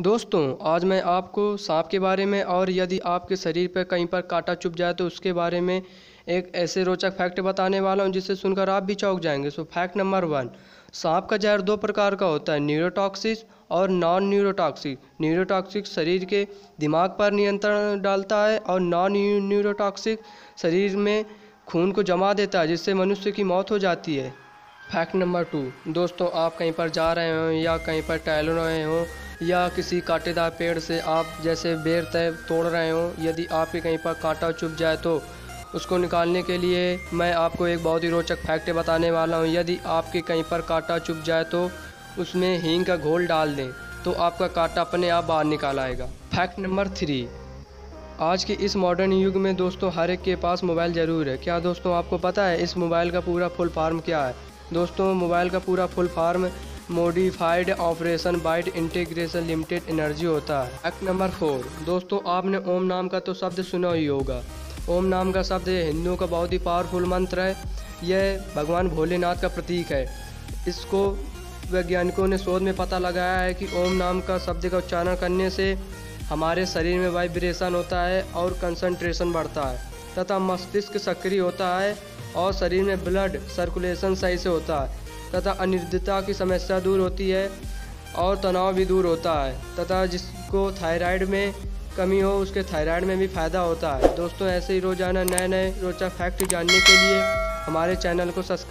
दोस्तों, आज मैं आपको सांप के बारे में और यदि आपके शरीर पर कहीं पर कांटा चुप जाए तो उसके बारे में एक ऐसे रोचक फैक्ट बताने वाला हूँ, जिसे सुनकर आप भी चौंक जाएँगे। सो, फैक्ट नंबर वन, सांप का जहर दो प्रकार का होता है, न्यूरोटॉक्सिस और नॉन न्यूरोटॉक्सिक न्यूरोटॉक्सिक शरीर के दिमाग पर नियंत्रण डालता है और नॉन न्यूरोटॉक्सिक शरीर में खून को जमा देता है, जिससे मनुष्य की मौत हो जाती है। फैक्ट नंबर टू, दोस्तों, आप कहीं पर जा रहे हो या कहीं पर टहल रहे हो या किसी कांटेदार पेड़ से आप जैसे बेर तय तोड़ रहे हो, यदि आपके कहीं पर कांटा चुभ जाए तो उसको निकालने के लिए मैं आपको एक बहुत ही रोचक फैक्ट बताने वाला हूँ। यदि आपके कहीं पर कांटा चुभ जाए तो उसमें हींग का घोल डाल दें तो आपका कांटा अपने आप बाहर निकाल आएगा। Fact number three. आज के इस मॉडर्न युग में दोस्तों हर एक के पास मोबाइल ज़रूर है। क्या दोस्तों आपको पता है इस मोबाइल का पूरा फुल फार्म क्या है? दोस्तों, मोबाइल का पूरा full form modified operation bite integration limited energy होता है। एक्ट नंबर फोर दोस्तों, आपने ओम नाम का तो शब्द सुना ही होगा। ओम नाम का शब्द हिंदुओं का बहुत ही पावरफुल मंत्र है। यह भगवान भोलेनाथ का प्रतीक है। इसको वैज्ञानिकों ने शोध में पता लगाया है कि ओम नाम का शब्द का उच्चारण करने से हमारे शरीर में वाइब्रेशन होता है और कंसंट्रेशन बढ़ता है, तथा मस्तिष्क सक्रिय होता है और शरीर में ब्लड सर्कुलेशन सही से होता है। तथा अनिर्दता की समस्या दूर होती है और तनाव भी दूर होता है, तथा जिसको थायराइड में कमी हो, उसके थायराइड में भी फ़ायदा होता है। दोस्तों, ऐसे ही रोज़ाना नए नए रोचक फैक्ट जानने के लिए हमारे चैनल को सब्सक्राइब